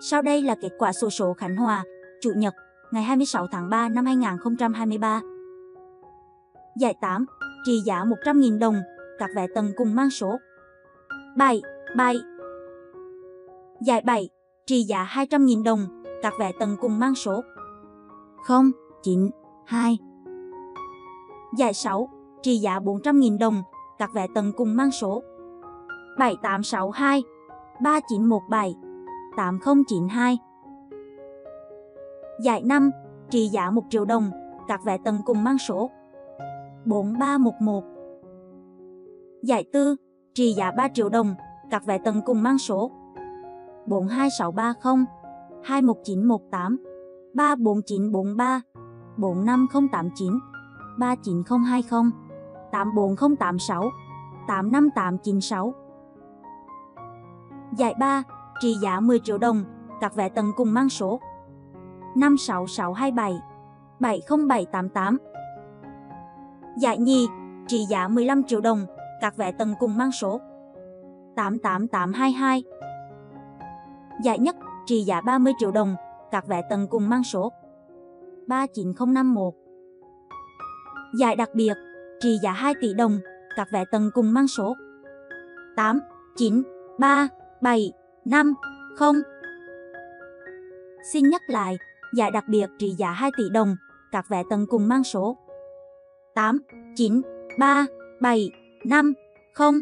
Sau đây là kết quả sổ số Khánh Hòa, Chủ nhật, ngày 26 tháng 3 năm 2023. Giải 8, trị giá 100.000 đồng, các vé tầng cùng mang số 7, 7. Giải 7, trị giá 200.000 đồng, các vé tầng cùng mang số 0, 9, 2. Giải 6, trị giá 400.000 đồng, các vé tầng cùng mang số 7862, 3917, 8092. Giải 5, trị giá 1 triệu đồng, các vé tầng cùng mang số 4311. Giải 4, trị giá 3 triệu đồng, các vé tầng cùng mang số 42630, 21918, 34943, 45089, 39020, 84086, 85896. Giải 3, trị giá 10 triệu đồng, các vé tầng cùng mang số 56627, 70788. Giải nhì, trị giá 15 triệu đồng, các vé tầng cùng mang số 88822. Giải nhất, trị giá 30 triệu đồng, các vé tầng cùng mang số 39051. Giải đặc biệt, trị giá 2 tỷ đồng, các vé tầng cùng mang số 8, 9, 3, 7, 5, 0. Xin nhắc lại, giải đặc biệt trị giá 2 tỷ đồng, các vé tầng cùng mang số 8, 9, 3, 7, 5, 0.